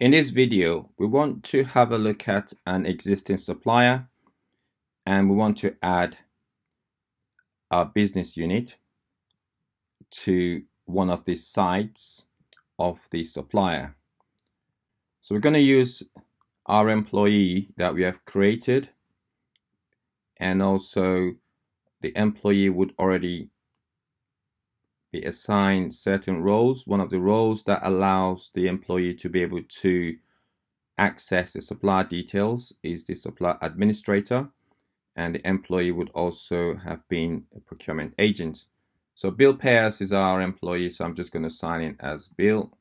In this video, we want to have a look at an existing supplier and we want to add our business unit to one of the sites of the supplier. So we're going to use our employee that we have created and also the employee would already be assigned certain roles. One of the roles that allows the employee to be able to access the supplier details is the supplier administrator and the employee would also have been a procurement agent. So Bill Pears is our employee, so I'm just going to sign in as Bill.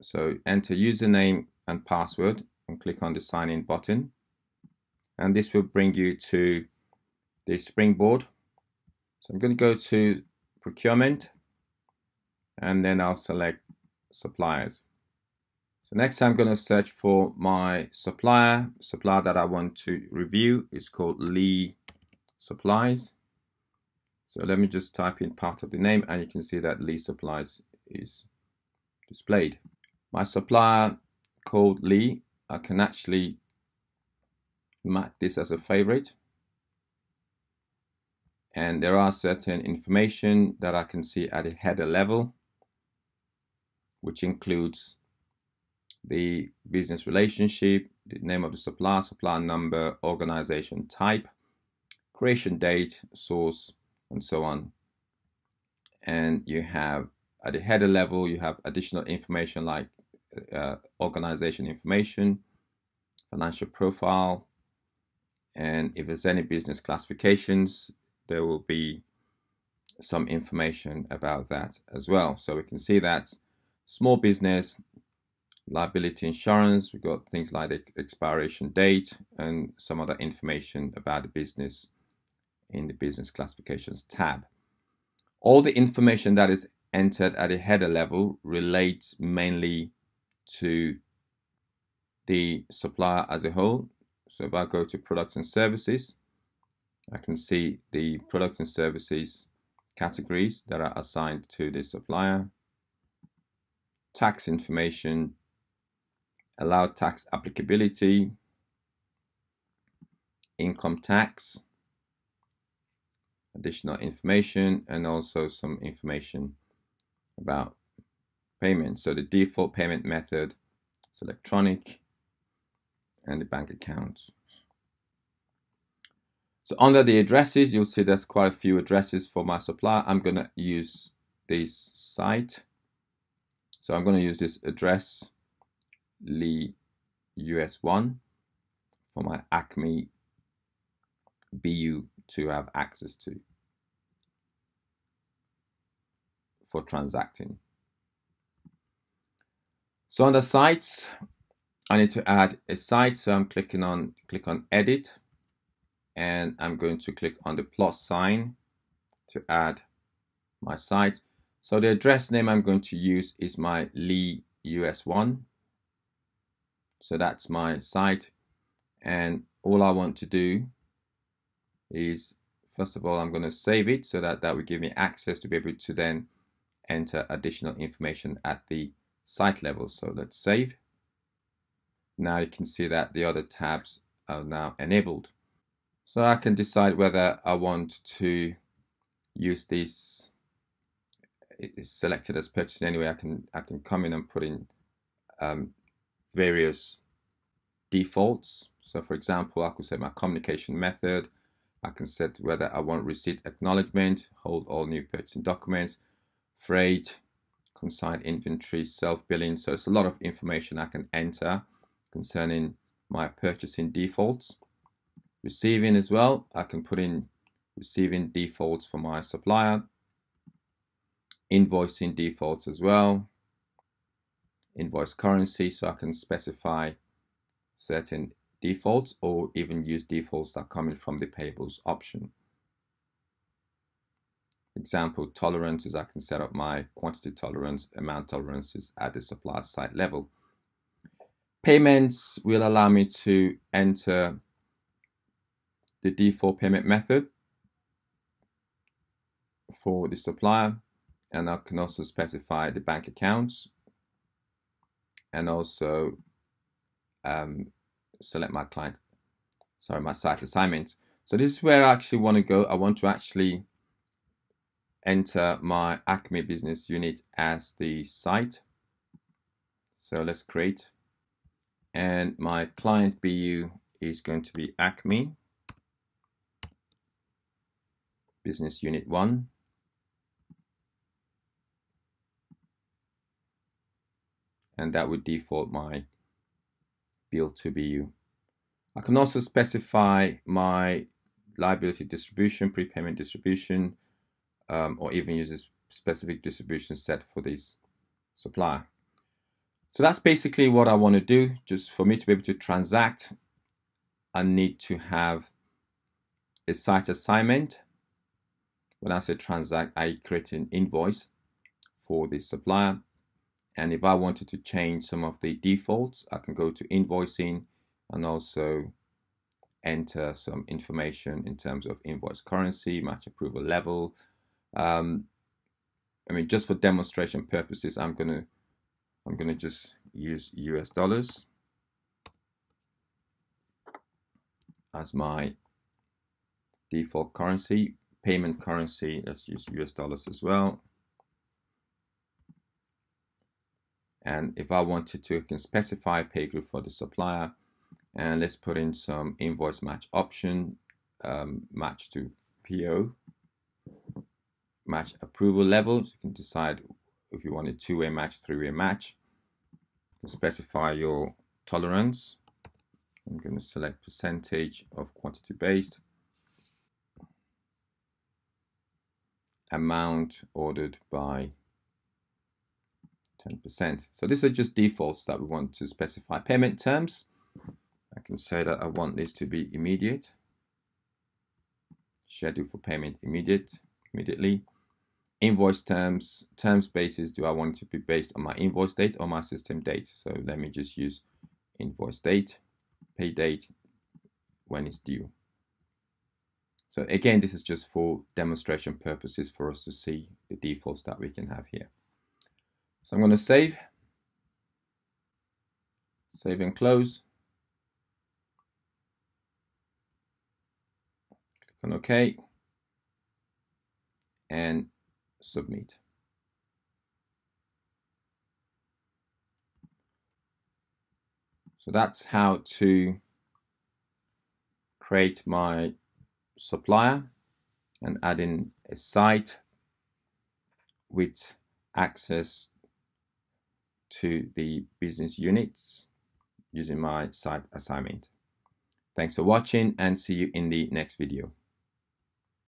So enter username and password and click on the sign in button. And this will bring you to the springboard. So I'm going to go to procurement and then I'll select suppliers. So next I'm going to search for my supplier. Supplier that I want to review is called Lee Supplies. So let me just type in part of the name and you can see that Lee Supplies is displayed. My supplier called Lee, I can actually mark this as a favorite and there are certain information that I can see at a header level which includes the business relationship, the name of the supplier, supplier number, organization type, creation date, source, and so on. And you have at the header level, you have additional information like uh, organization information, financial profile, and if there's any business classifications, there will be some information about that as well. So we can see that small business, liability insurance, we've got things like the expiration date and some other information about the business in the business classifications tab. All the information that is entered at a header level relates mainly to the supplier as a whole. So if I go to products and services, I can see the products and services categories that are assigned to the supplier, tax information, allowed tax applicability, income tax, additional information, and also some information about payment. So the default payment method is electronic and the bank account. So under the addresses, you'll see there's quite a few addresses for my supplier. I'm going to use this site. So I'm going to use this address, Lee US1, for my Acme BU to have access to for transacting. So on the sites, I need to add a site. So I'm clicking on click on edit and I'm going to click on the plus sign to add my site. So the address name I'm going to use is my Lee US1. So that's my site. And all I want to do is, first of all, I'm going to save it so that that will give me access to be able to then enter additional information at the site level. So let's save. Now you can see that the other tabs are now enabled. So I can decide whether I want to use these it's selected as purchased anyway. I can I can come in and put in um, various defaults. So for example I could set my communication method. I can set whether I want receipt acknowledgement hold all new purchasing documents freight consigned inventory self-billing. So it's a lot of information I can enter concerning my purchasing defaults Receiving as well, I can put in receiving defaults for my supplier. Invoicing defaults as well. Invoice currency, so I can specify certain defaults or even use defaults that come in from the payables option. Example tolerances, I can set up my quantity tolerance, amount tolerances at the supplier site level. Payments will allow me to enter the default payment method for the supplier and I can also specify the bank accounts and also um, select my client, sorry, my site assignment. So this is where I actually want to go. I want to actually enter my Acme business unit as the site. So let's create. And my client BU is going to be Acme business unit one. And that would default my bill to BU. I can also specify my liability distribution, prepayment distribution, um, or even use a specific distribution set for this supplier. So that's basically what I want to do. Just for me to be able to transact, I need to have a site assignment. When I say transact, I create an invoice for the supplier. And if I wanted to change some of the defaults, I can go to invoicing and also enter some information in terms of invoice currency, match approval level. Um, I mean, just for demonstration purposes, I'm gonna I'm gonna just use US dollars as my default currency. Payment currency, let's use US dollars as well. And if I wanted to, I can specify pay group for the supplier. And let's put in some invoice match option um, match to PO match approval levels. You can decide if you want a two-way match three-way match. Specify your tolerance. I'm going to select percentage of quantity based amount ordered by 10%. So these are just defaults that we want to specify. Payment terms, I can say that I want this to be immediate. Schedule for payment immediate, immediately. Invoice terms, terms basis, do I want to be based on my invoice date or my system date? So let me just use invoice date, pay date, when it's due. So again, this is just for demonstration purposes for us to see the defaults that we can have here. So I'm going to save, save and close. Click on OK and submit. So that's how to create my supplier and add in a site with access to the business units using my site assignment. Thanks for watching and see you in the next video.